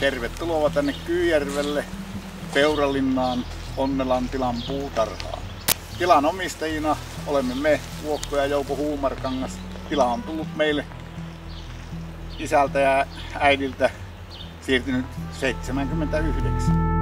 Tervetuloa tänne Kyyjärvelle, Peuralinnaan, Onnelan tilan puutarhaan. Tilan omistajina olemme me, Vuokko ja Jouko Huumarkangas. Tila on tullut meille isältä ja äidiltä siirtynyt 79.